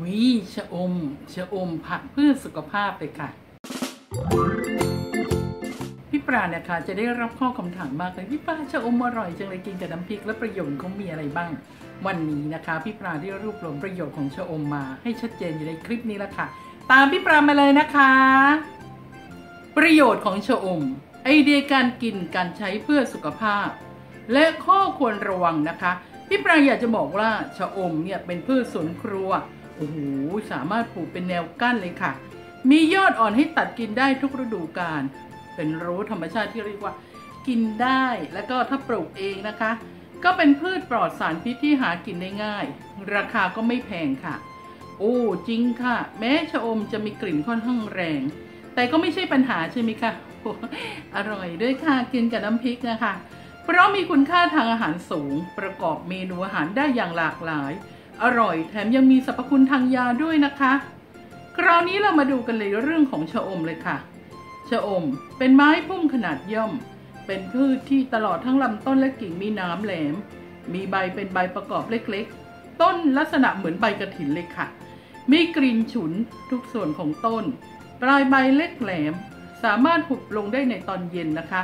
วิชะอมชะอมผักเพื่อสุขภาพเลยค่ะ พี่ปราเนี่ยค่ะ จะได้รับข้อคำถามมากเลยพี่ปราชะอมอร่อยจังเลยกินกับน้ำพริกและประโยชน์เขามีอะไรบ้าง วันนี้นะคะ พี่ปราได้รวบรวมประโยชน์ของชะอมมา ให้ชัดเจนอยู่ในคลิปนี้แล้วค่ะ ตามพี่ปรามาเลยนะคะ ประโยชน์ของชะอม ไอเดียการกินการใช้เพื่อสุขภาพ และข้อควรระวังนะคะ พี่ปราอยากจะบอกว่าชะอมเนี่ยเป็นพืชสวนครัว โอ้โหสามารถปลูกเป็นแนวกั้นเลยค่ะ มียอดอ่อนให้ตัดกินได้ทุกฤดูกาลเป็นรู้ธรรมชาติที่เรียกว่า กินได้แล้วก็ถ้าปลูกเองนะคะ ก็เป็นพืชปลอดสารพิษที่หากินได้ง่าย ราคาก็ไม่แพงค่ะ โอ้จริงค่ะ แม้ชะอมจะมีกลิ่นค่อนข้างแรง แต่ก็ไม่ใช่ปัญหาใช่ไหมคะอร่อยด้วยค่ะกินกับน้ำพริกนะคะ เพราะมีคุณค่าทางอาหารสูงประกอบเมนูอาหารได้อย่างหลากหลาย อร่อย แถมยังมีสรรพคุณทางยาด้วยนะคะ คราวนี้เรามาดูกันเลยเรื่องของชะอมเลยค่ะ ชะอมเป็นไม้พุ่มขนาดย่อม เป็นพืชที่ตลอดทั้งลำต้นและกิ่งมีน้ำแหลม มีใบเป็นใบประกอบเล็กๆ ต้นลักษณะเหมือนใบกระถินเลยค่ะ มีกลิ่นฉุนทุกส่วนของต้น ปลายใบเล็กแหลม สามารถหุบลงได้ในตอนเย็นนะคะ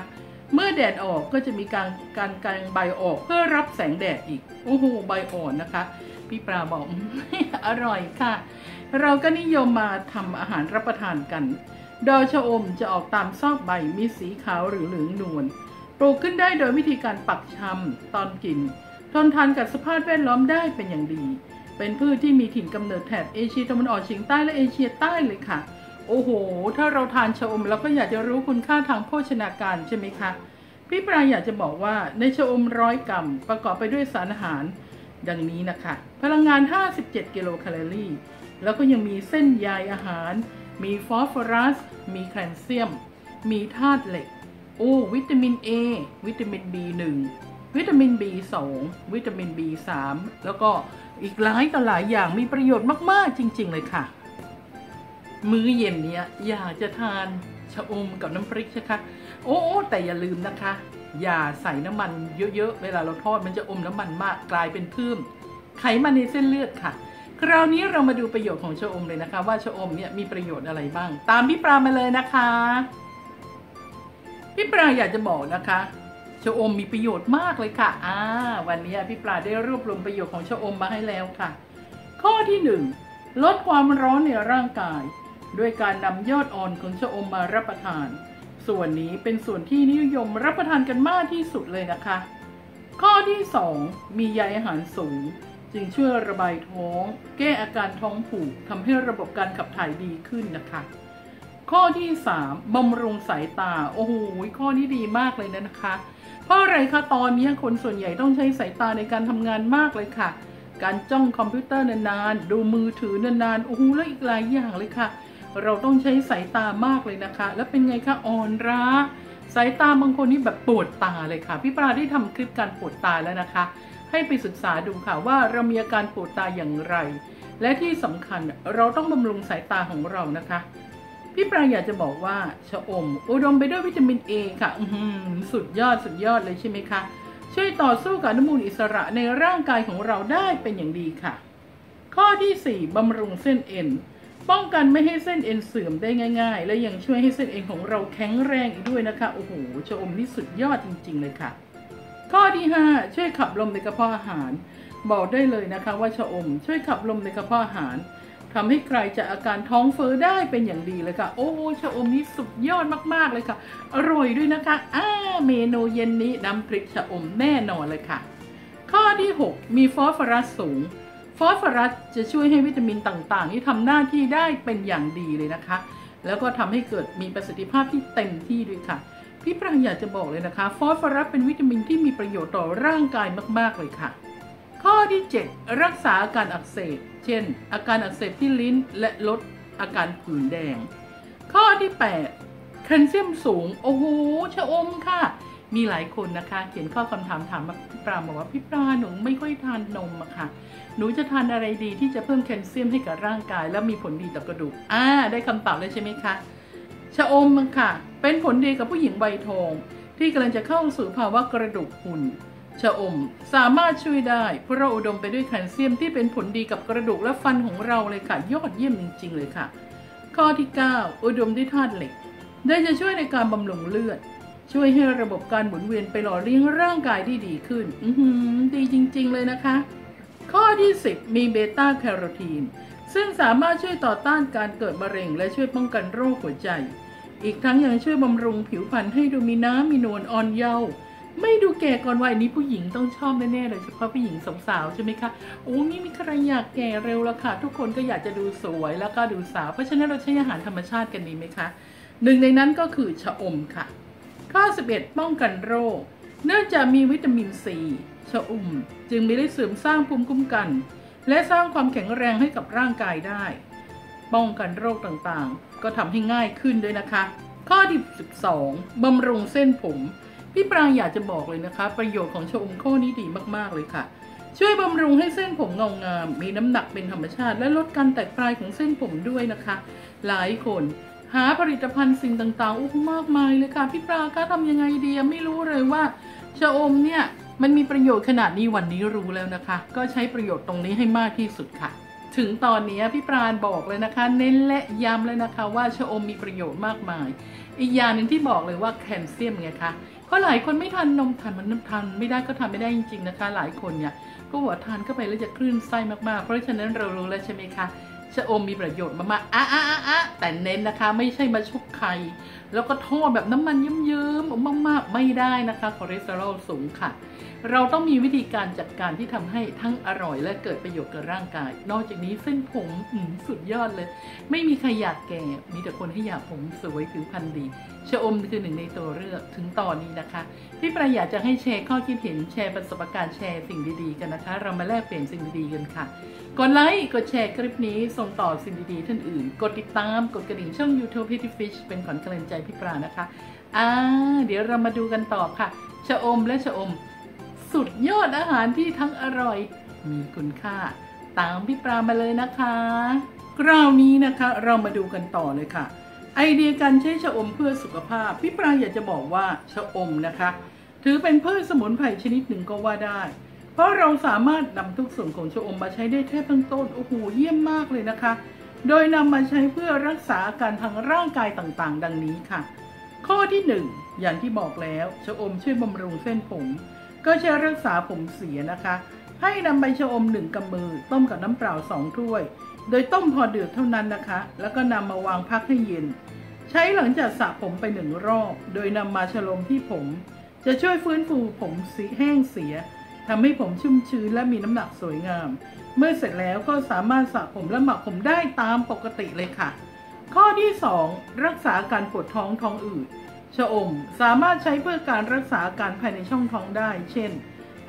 เมื่อแดดออกก็จะมีการการกางใบออกเพื่อรับแสงแดดอีก โอ้โห ใบอ่อนนะคะ พี่ปลาบอก อร่อยค่ะ เราก็นิยมมาทำอาหารรับประทานกัน ดอชะอมจะออกตามซอกใบมีสีขาวหรือเหลืองนวลปลูกขึ้นได้โดยวิธีการปักชำตอนกิน ทนทานกับสภาพแวดล้อมได้เป็นอย่างดี เป็นพืชที่มีถิ่นกำเนิดแถบเอเชียตะวันออกเฉียงใต้และเอเชียใต้เลยค่ะ โอ้โห ถ้าเราทานชะอมเราก็อยากจะรู้คุณค่าทางโภชนาการใช่ไหมคะพี่ปลาอยากจะบอกว่าในชะอมร้อยกรัมประกอบไปด้วยสารอาหาร ดังนี้นะคะ พลังงาน 57 กิโลแคลอรี่ แล้วก็ยังมีเส้นใยอาหาร มีฟอสฟอรัส มีแคลเซียม มีธาตุเหล็ก โอ้ วิตามิน A วิตามิน B1 วิตามิน B2 วิตามิน B3 แล้วก็อีกหลายต่อหลายอย่างมีประโยชน์มาก ๆ จริง ๆ เลยค่ะ มื้อเย็นเนี้ยอยากจะทานชะอมกับน้ำพริกใช่คะโอ้แต่อย่าลืมนะคะ อย่าใส่น้ำมันเยอะๆ เวลาเราทอดมันจะอมน้ำมันมากกลายเป็นพิ่มไขมันในเส้นเลือดค่ะ คราวนี้เรามาดูประโยชน์ของชะอมเลยนะคะ ว่าชะอมเนี่ยมีประโยชน์อะไรบ้าง ตามพี่ปลามาเลยนะคะ พี่ปลาอยากจะบอกนะคะชะอมมีประโยชน์มากเลยค่ะอ่าวันนี้พี่ปลาได้รวบรวมประโยชน์ของชะอมมาให้แล้วค่ะ ข้อที่หนึ่งลดความร้อนในร่างกาย ด้วยการนำยอดอ่อนของชะอมมารับประทาน ส่วนนี้เป็นส่วนที่นิยมรับประทานกันมากที่สุดเลยนะคะ ข้อที่ 2 มีใยอาหารสูง จึงช่วยระบายท้อง แก้อาการท้องผูกทำให้ระบบการขับถ่ายดีขึ้นนะคะ ข้อที่ 3บำรุงสายตา โอ้โหข้อนี้ดีมากเลยนะคะ เพราะอะไรคะตอนนี้คนส่วนใหญ่ต้องใช้สายตาในการทำงานมากเลยค่ะ การจ้องคอมพิวเตอร์นานๆ ดูมือถือนานๆ โอ้โหแล้วอีกหลายอย่างเลยค่ะ เราต้องใช้สายตามากเลยนะคะ แล้วเป็นไงคะอ่อนร้าสายตาบางคนนี่แบบปวดตาเลยค่ะ พี่ปลาได้ทำคลิปการปวดตาแล้วนะคะ ให้ไปศึกษาดูค่ะว่าเรามีอาการปวดตาอย่างไร และที่สำคัญเราต้องบำรุงสายตาของเรานะคะ พี่ปลาอยากจะบอกว่าชะอม อุดมไปด้วยวิตามินเอค่ะสุดยอดสุดยอดเลยใช่ไหมคะช่วยต่อสู้กับอนุมูลอิสระในร่างกายของเราได้เป็นอย่างดีค่ะ ข้อที่ 4 บำรุงเส้นเอ็น ป้องกันไม่ให้เส้นเอ็นเสื่อมได้ง่าย ๆ และยังช่วยให้เส้นเอ็นของเราแข็งแรงอีกด้วยนะคะ โอ้โหชะอมนี่สุดยอดจริง ๆ เลยค่ะ ข้อที่ 5 ช่วยขับลมในกระเพาะอาหาร บอกได้เลยนะคะว่าชะอมช่วยขับลมในกระเพาะอาหารทำให้ใครจะอาการท้องเฟ้อได้เป็นอย่างดีเลยค่ะ โอ้ชะอมนี่สุดยอดมากๆเลยค่ะ อร่อยด้วยนะคะอ่าเมนูเย็นนี้น้ำพริกชะอมแน่นอนเลยค่ะ ข้อที่ 6 มีฟอสฟอรัสสูง ฟอสฟอรัสจะช่วยให้วิตามินต่างๆที่ทำหน้าที่ได้เป็นอย่างดีเลยนะคะ แล้วก็ทำให้เกิดมีประสิทธิภาพที่เต็มที่ด้วยค่ะ พี่ปรางอยากจะบอกเลยนะคะ ฟอสฟอรัสเป็นวิตามินที่มีประโยชน์ต่อร่างกายมากๆเลยค่ะ ข้อที่ 7 รักษาอาการอักเสบ เช่น อาการอักเสบที่ลิ้นและลดอาการผื่นแดง ข้อที่ 8 แคลเซียมสูง โอ้โหชะอมค่ะ มีหลายคนนะคะ เขียนข้อคำถามถามมาพี่ปราบอกว่าพี่ปราหนูไม่ค่อยทานนมอะค่ะ หนูจะทานอะไรดีที่จะเพิ่มแคลเซียมให้กับร่างกาย แล้วมีผลดีต่อกระดูกอ่าได้คำตอบเลยใช่ไหมคะชะอมค่ะ เป็นผลดีกับผู้หญิงวัยทอง ที่กำลังจะเข้าสู่ภาวะกระดูกหุ่นชะอม สามารถช่วยได้ เพราะอุดมไปด้วยแคลเซียมที่เป็นผลดีกับกระดูกและฟันของเราเลยค่ะ ยอดเยี่ยมจริง ๆ เลยค่ะ ข้อที่ 9 อุดมด้วยธาตุเหล็ก ได้จะช่วยในการบำรุงเลือด ช่วยให้ระบบการหมุนเวียนไปหล่อเลี้ยงร่างกายได้ดีขึ้น อืดีจริง ๆ เลยนะคะ ข้อที่ 10 มีเบต้าแคโรทีน ซึ่งสามารถช่วยต่อต้านการเกิดมะเร็ง และช่วยป้องกันโรคหัวใจ อีกทั้งยังช่วยบำรุงผิวพรรณให้ดูมีน้ำมีนวลอ่อนเยาว์ไม่ดูแก่ก่อนวัยนี้ผู้หญิงต้องชอบแน่ๆเลยเฉพาะผู้หญิงสาวๆใช่ไหมคะโอ้นี่มีใครอยากแก่เร็วล้วค่ะ ทุกคนก็อยากจะดูสวยแล้วก็ดูสาว เพราะฉะนั้นเราใช้อาหารธรรมชาติกันดีไหมคะหนึ่งในนั้นก็คือชะอมค่ะ ข้อ 11 ป้องกันโรค เนื่องจากมีวิตามินซีชะอมจึงมีได้เสริมสร้างภูมิคุ้มกัน และสร้างความแข็งแรงให้กับร่างกายได้ ป้องกันโรคต่างๆ ก็ทำให้ง่ายขึ้นด้วยนะคะ ข้อที่12บำรุงเส้นผม พี่ปรางอยากจะบอกเลยนะคะ ประโยชน์ของชะอมข้อนี้ดีมากๆเลยค่ะ ช่วยบำรุงให้เส้นผมเงางาม มีน้ำหนักเป็นธรรมชาติ และลดการแตกปลายของเส้นผมด้วยนะคะ หลายคน หาผลิตภัณฑ์สิ่งต่างๆอู้มากมายเลยค่ะพี่ปรางคะทำยังไงดีไม่รู้เลยว่าชะอมเนี่ยมันมีประโยชน์ขนาดนี้วันนี้รู้แล้วนะคะ ก็ใช้ประโยชน์ตรงนี้ให้มากที่สุดค่ะ ถึงตอนนี้พี่ปลาบอกเลยนะคะ เน้นและย้ำเลยนะคะ ว่าชะอมมีประโยชน์มากมาย อีกอย่างหนึ่งที่บอกเลยว่าแคลเซียมไงคะเพราะหลายคนไม่ทานนมทานมันน้ำทานไม่ได้ก็ทานไม่ได้จริงๆนะคะ หลายคนเนี่ยก็บอกว่าทานเข้าไปแล้วจะคลื่นไส้มากๆ เพราะฉะนั้นเรารู้แล้วใช่ไหมคะ ชะอมมีประโยชน์มากๆอะอะอะแต่เน้นนะคะ ไม่ใช่มาชุบไข่ แล้วก็ทอดแบบน้ำมันเยิ้มๆมากๆไม่ได้นะคะคอเลสเตอรอลสูงค่ะ เราต้องมีวิธีการจัดการที่ทำให้ทั้งอร่อยและเกิดประโยชน์กับร่างกาย นอกจากนี้เส้นผมสุดยอดเลย ไม่มีใครอยากแก่ มีแต่คนที่อยากผมสวยผิวพรรณดีชะอมคือหนึ่งในตัวเลือกถึงตอนนี้นะคะ พี่ประอยากจะให้แชร์ข้อคิดเห็นแชร์ประสบการณ์แชร์สิ่งดีๆกันนะคะ เรามาแลกเปลี่ยนสิ่งดีๆกันค่ะกดไลค์กดแชร์คลิปนี้ส่งต่อสิ่งดีๆท่านอื่น กดติดตามกดกระดิ่งช่อง YouTube p i t y Fish เป็นขวัญกำลังใจพี่ปรานะคะ อ่า เดี๋ยวเรามาดูกันต่อค่ะ ชะอมและชะอม สุดยอดอาหารที่ทั้งอร่อย มีคุณค่า ตามพี่ปรามาเลยนะคะ คราวนี้นะคะเรามาดูกันต่อเลยค่ะ ไอเดียการใช้ชะอมเพื่อสุขภาพ พี่ปราอยากจะบอกว่าชะอมนะคะ ถือเป็นพืชสมุนไพรชนิดหนึ่งก็ว่าได้ เพราะเราสามารถนำทุกส่วนของชะอมมาใช้ได้แทบทั้งต้น โอ้โห เยี่ยมมากเลยนะคะ โดยนำมาใช้เพื่อรักษาอาการทางร่างกายต่างๆ ดังนี้ค่ะ ข้อที่ 1 อย่างที่บอกแล้วชะอมช่วยบำรุงเส้นผม ก็ใช่วยรักษาผมเสียนะคะ ให้นำใบชะอมหนึ่งกำมือ ต้มกับน้ำเปล่าสองถ้วย โดยต้มพอเดือดเท่านั้นนะคะ แล้วก็นำมาวางพักให้เย็น ใช้หลังจากสระผมไปหนึ่งรอบ โดยนำมาฉลมที่ผม จะช่วยฟื้นฟูผมสีแห้งเสีย ทำให้ผมชุ่มชื้นและมีน้ำหนักสวยงาม เมื่อเสร็จแล้วก็สามารถสระผมและหมักผมได้ตามปกติเลยค่ะ ข้อที่ 2 รักษาการปวดท้องท้องอืดชะอมสามารถใช้เพื่อการรักษาอาการภายในช่องท้องได้ เช่น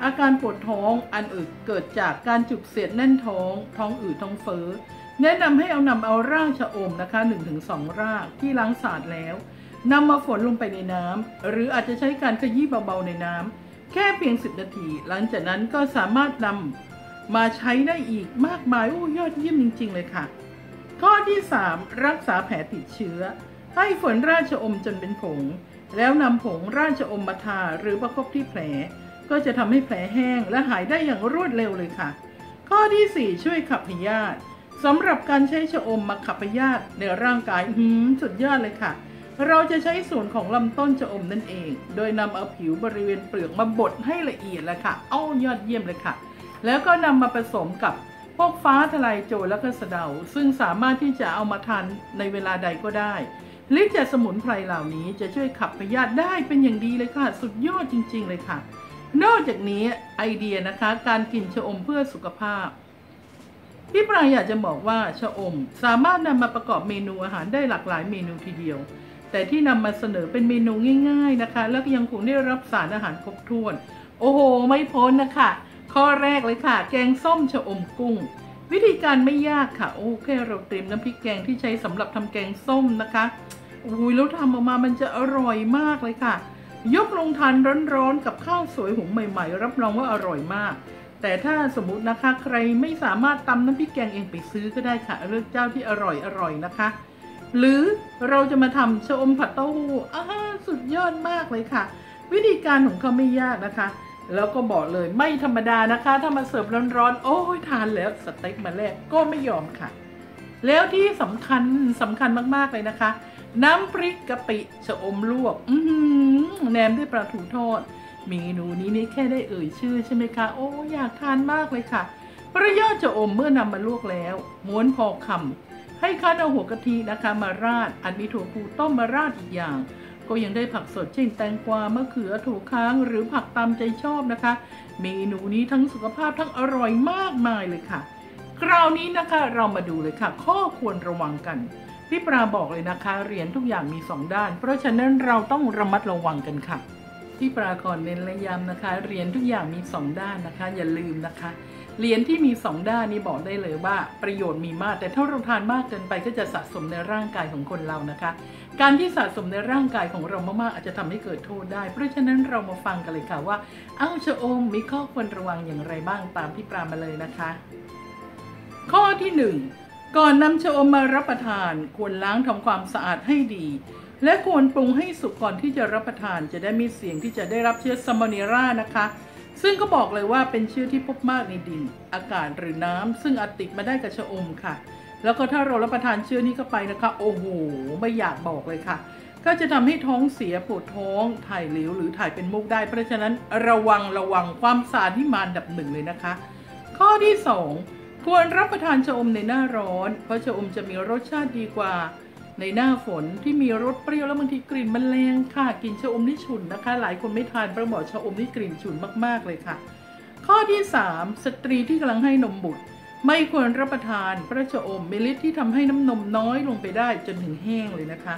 อาการปวดท้องอันอึดเกิดจากการจุกเสียดแน่นท้อง ท้องอืดท้องเฟ้อแนะนำให้เอานำเอารากชะอมนะคะ 1-2 รากที่ล้างสะอาดแล้วนำมาฝนลงไปในน้ำหรืออาจจะใช้การขยี้เบาๆในน้ำ แค่เพียง 10 นาที หลังจากนั้นก็สามารถนำมาใช้ได้อีกมากมายโอ้ยอดเยี่ยมจริง ๆ เลยค่ะ ข้อที่ 3 รักษาแผลติดเชื้อ ให้ฝนราชอมจนเป็นผง แล้วนำผงราชอมมาทาหรือประคบที่แผล ก็จะทำให้แผลแห้งและหายได้อย่างรวดเร็วเลยค่ะ ข้อที่ 4 ช่วยขับพยาธิสำหรับการใช้ชะอมมาขับพยาธิในร่างกายหืมสุดยอดเลยค่ะ เราจะใช้ส่วนของลำต้นชะอมนั่นเอง โดยนำเอาผิวบริเวณเปลือกมาบดให้ละเอียดแล้วค่ะ เอ้ายอดเยี่ยมเลยค่ะ แล้วก็นำมาผสมกับพวกฟ้าทลายโจรและก็สะเดา ซึ่งสามารถที่จะเอามาทานในเวลาใดก็ได้ฤทธิ์จากสมุนไพรเหล่านี้จะช่วยขับพยาธิได้เป็นอย่างดีเลยค่ะ สุดยอดจริง ๆ เลยค่ะ นอกจากนี้ไอเดียนะคะ การกินชะอมเพื่อสุขภาพพี่ปรายอยากจะบอกว่าชะอมสามารถนำมาประกอบเมนูอาหารได้หลากหลายเมนูทีเดียว แต่ที่นำมาเสนอเป็นเมนูง่ายๆนะคะ แล้วยังคงได้รับสารอาหารครบถ้วน โอ้โห ไม่พ้นนะคะ ข้อแรกเลยค่ะ แกงส้มชะอมกุ้ง วิธีการไม่ยากค่ะ โอ้แค่เราเตรียมน้ำพริกแกงที่ใช้สำหรับทำแกงส้มนะคะอุ้ยแล้วทำออกมามันจะอร่อยมากเลยค่ะ ยกลงทานร้อนๆกับข้าวสวยหุงใหม่ ๆ รับรองว่าอร่อยมากแต่ถ้าสมมตินะคะใครไม่สามารถตำน้ำพริกแกงเองไปซื้อก็ได้ค่ะ เลือกเจ้าที่อร่อยอร่อยนะคะ หรือเราจะมาทำชะอมผัดเต้าหู้อ้าสุดยอดมากเลยค่ะ วิธีการของเขาไม่ยากนะคะ แล้วก็บอกเลยไม่ธรรมดานะคะ ถ้ามาเสิร์ฟร้อนๆ โอ้ยทานแล้วสเต็กมาแรกก็ไม่ยอมค่ะ แล้วที่สำคัญสำคัญมากๆเลยนะคะ น้ำพริกกะปิชะอมลวกอืแหนมด้วยปลาถูทอดเมนูนี้นี่แค่ได้เอ่ยชื่อใช่ไหมคะโอ้อยากทานมากเลยค่ะ ประยอดชะอมเมื่อนำมาลวกแล้ว ม้วนพอคำ ให้คั้นเอาหัวกะทินะคะมาราด อันมีถั่วพูต้มมาราดอีกอย่าง ก็ยังได้ผักสดเช่นแตงกวามะเขือถั่วค้างหรือผักตามใจชอบนะคะ เมนูนี้ทั้งสุขภาพทั้งอร่อยมากมายเลยค่ะ คราวนี้นะคะเรามาดูเลยค่ะ ข้อควรระวังกันพี่ปราบอกเลยนะคะเหรียญทุกอย่างมีสองด้าน เพราะฉะนั้นเราต้องระมัดระวังกันค่ะ พี่ปราขอเน้นและย้ำนะคะเหรียญทุกอย่างมีสองด้านนะคะ อย่าลืมนะคะ เหรียญที่มีสองด้านนี้บอกได้เลยว่าประโยชน์มีมาก แต่ถ้าเราทานมากเกินไปก็จะสะสมในร่างกายของคนเรานะคะ การที่สะสมในร่างกายของเรามากๆอาจจะทำให้เกิดโทษได้ เพราะฉะนั้นเรามาฟังกันเลยค่ะว่า เอ้าชะอมมีข้อควรระวังอย่างไรบ้างตามพี่ปรามาเลยนะคะ ข้อที่หนึ่งก่อนนำชะอมมารับประทาน ควรล้างทำความสะอาดให้ดี และควรปรุงให้สุกก่อนที่จะรับประทาน จะได้มีเสี่ยงที่จะได้รับเชื้อซัมโมเนรานะคะ ซึ่งก็บอกเลยว่าเป็นเชื้อที่พบมากในดิน อากาศหรือน้ำซึ่งอาจติดมาได้กับชะอมค่ะ แล้วก็ถ้าเรารับประทานเชื้อนี้เข้าไปนะคะ โอ้โห ไม่อยากบอกเลยค่ะ ก็จะทำให้ท้องเสียปวดท้องถ่ายเหลวหรือถ่ายเป็นมุกได้ เพราะฉะนั้นระวังระวังความสะอาดที่มาอันดับหนึ่งเลยนะคะ ข้อที่ 2 ควรรับประทานชะอมในหน้าร้อน เพราะชะอมจะมีรสชาติดีกว่า ในหน้าฝนที่มีรสเปรี้ยวแล้วบางทีกลิ่นมันแรงค่ะกลิ่นชะอมนี่ฉุนนะคะ หลายคนไม่ทานเพราะบอชะอมนี่กลิ่นฉุนมากๆเลยค่ะ ข้อที่ 3 สตรีที่กำลังให้นมบุตร ไม่ควรรับประทานพระชะอมมีฤทธิ์ที่ทำให้น้ำนมน้อยลงไปได้จนถึงแห้งเลยนะคะ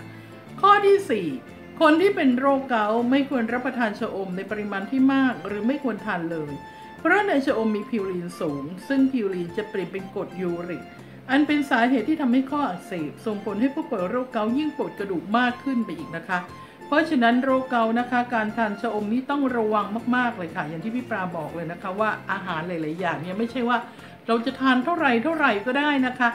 ข้อที่ 4 คนที่เป็นโรคเกาต์ไม่ควรรับประทานชะอมในปริมาณที่มากหรือไม่ควรทานเลย เพราะในชะอมมีพิวรีนสูง ซึ่งพิวรีนจะเปลี่ยนเป็นกรดยูริก อันเป็นสาเหตุที่ทำให้ข้ออักเสบส่งผลให้ผู้ป่วยโรคเกาต์ยิ่งปวดกระดูกมากขึ้นไปอีกนะคะ เพราะฉะนั้นโรคเกาต์นะคะ การทานชะอมนี้ต้องระวังมากๆเลยค่ะ อย่างที่พี่ปราบอกเลยนะคะ ว่าอาหารหลาย ๆ อย่างเนี่ยไม่ใช่ว่าเราจะทานเท่าไหร่เท่าไหร่ก็ได้นะคะ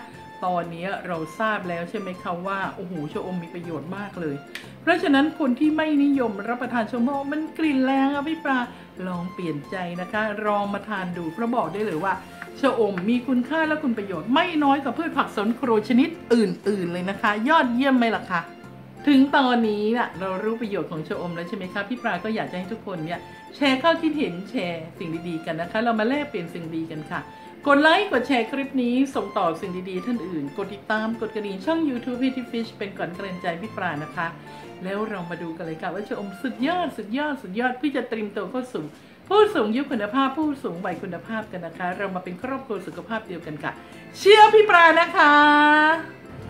ตอนนี้เราทราบแล้วใช่ไหมคะว่าโอ้โหชะอมมีประโยชน์มากเลย เพราะฉะนั้นคนที่ไม่นิยมรับประทานชะอมมันกลิ่นแรงอะพี่ปลาลองเปลี่ยนใจนะคะลองมาทานดูเพราะบอกได้เลยว่า ชะอมมีคุณค่าและคุณประโยชน์ไม่น้อยกว่าพืชผักสวนครัวชนิดอื่น ๆ เลยนะคะ ยอดเยี่ยมไหมล่ะคะถึงตอนนี้นะเรารู้ประโยชน์ของชะอมแล้วใช่ไหมคะพี่ปลาก็อยากจะให้ทุกคนเนี่ยแชร์ข้อคิดเห็นแชร์สิ่งดีๆกันนะคะ เรามาแลกเปลี่ยนสิ่งดีกันค่ะ กดไลค์กดแชร์คลิปนี้ส่งต่อสิ่งดีๆ ท่านอื่น กดติดตามกดกระดิ่งช่อง YouTube p t Fish เป็นก่อนกำลังใจพี่ปลานะคะ แล้วเรามาดูกันเลยค่ะว่าชะอมสุดยอดสุดยอดสุดยอดพี่จะเตรียมตัวเข้าสู่ ผู้สูงยุคคุณภาพผู้สูงวัยคุณภาพกันนะคะ เรามาเป็นครอบครัวสุขภาพเดียวกันค่ะ เชื่อพี่ปลานะคะ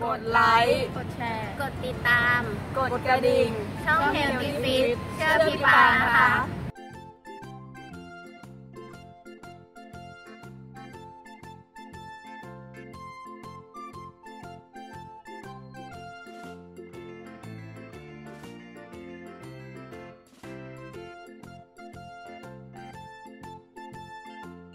กดไลค์กดแชร์ กดติดตาม กดกระดิ่ง ช่องเฮลตี้ฟิตเชื่อพี่ปานะคะ